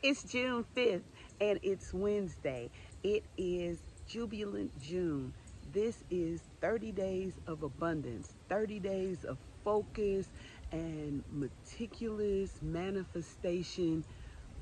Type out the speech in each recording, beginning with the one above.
It's June 5th and it's Wednesday. It is Jubilant June. This is 30 days of abundance, 30 days of focus and meticulous manifestation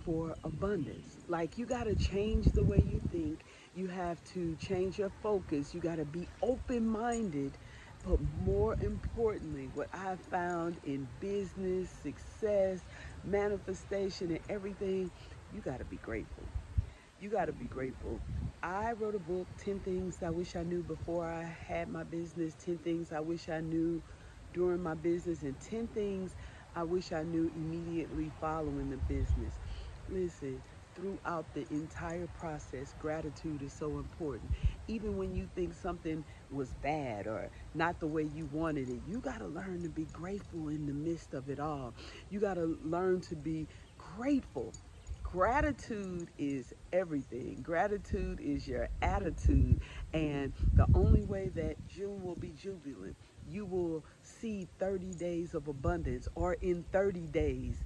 for abundance. Like you got to change the way you think. You have to change your focus. You got to be open minded. But more importantly, what I've found in business, success, manifestation, and everything, you got to be grateful. You got to be grateful. I wrote a book, 10 Things I Wish I Knew Before I Had My Business, 10 Things I Wish I Knew During My Business, and 10 Things I Wish I Knew Immediately Following the Business. Listen, throughout the entire process, gratitude is so important. Even when you think something was bad or not the way you wanted it, you got to learn to be grateful in the midst of it all. You got to learn to be grateful. Gratitude is everything. Gratitude is your attitude. And the only way that June will be jubilant, you will see 30 days of abundance, or in 30 days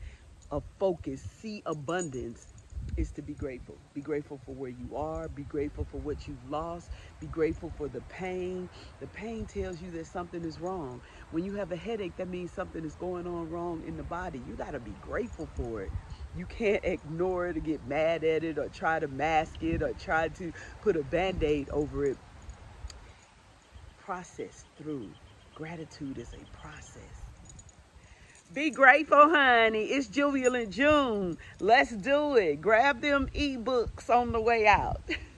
of focus, see abundance is to be grateful. Be grateful for where you are. Be grateful for what you've lost. Be grateful for the pain. The pain tells you that something is wrong. When you have a headache, that means something is going on wrong in the body. You got to be grateful for it. You can't ignore it or get mad at it or try to mask it or try to put a band aid over it. Process through. Gratitude is a process. Be grateful, honey. It's Jubilant June. Let's do it. Grab them ebooks on the way out.